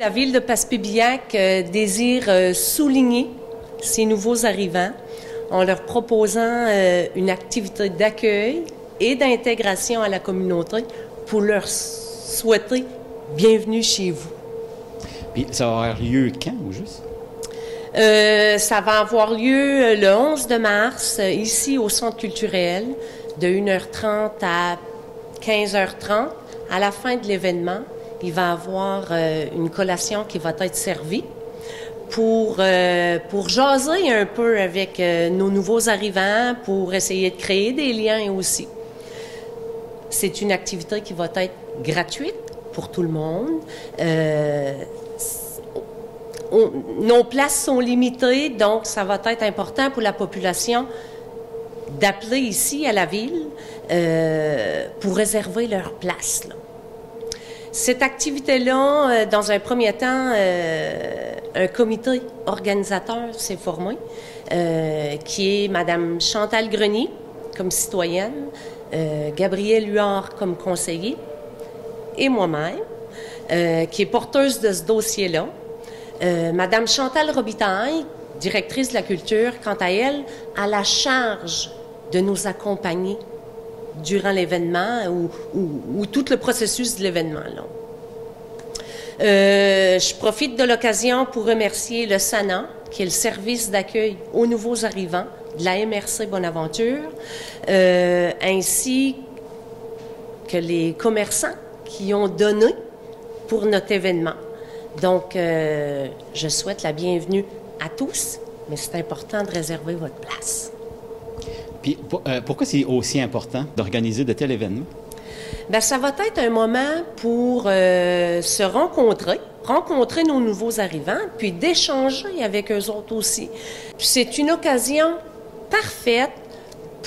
La ville de Passepébiac euh, désire euh, souligner ces nouveaux arrivants en leur proposant euh, une activité d'accueil et d'intégration à la communauté pour leur souhaiter bienvenue chez vous. Puis ça va avoir lieu quand au juste? ça va avoir lieu le 11 de mars ici au Centre culturel de 1h30 à 15h30 à la fin de l'événement il va avoir euh, une collation qui va être servie pour, euh, jaser un peu avec euh, nos nouveaux arrivants, pour essayer de créer des liens aussi. C'est une activité qui va être gratuite pour tout le monde. nos places sont limitées, donc ça va être important pour la population d'appeler ici à la ville pour réserver leur place. Cette activité-là, euh, dans un premier temps, euh, un comité organisateur s'est formé, euh, qui est Madame Chantal Grenier comme citoyenne, Gabriel Huard comme conseiller et moi-même, qui est porteuse de ce dossier-là. Madame Chantal Robitaille, directrice de la culture, quant à elle, a la charge de nous accompagner durant l'événement ou, tout le processus de l'événement. Euh, je profite de l'occasion pour remercier le SANA, qui est le service d'accueil aux nouveaux arrivants de la MRC Bonaventure, euh, ainsi que les commerçants qui ont donné pour notre événement. Donc, euh, je souhaite la bienvenue à tous, mais c'est important de réserver votre place. Puis euh, pourquoi c'est aussi important d'organiser de tels événements? Bien, ça va être un moment pour euh, se rencontrer, rencontrer nos nouveaux arrivants, puis d'échanger avec eux autres aussi. C'est une occasion parfaite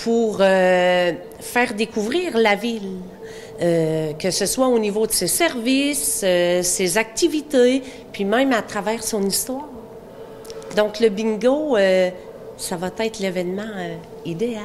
pour euh, faire découvrir la ville. que ce soit au niveau de ses services, ses activités, puis même à travers son histoire. Donc le bingo, ça va être l'événement euh, idéal.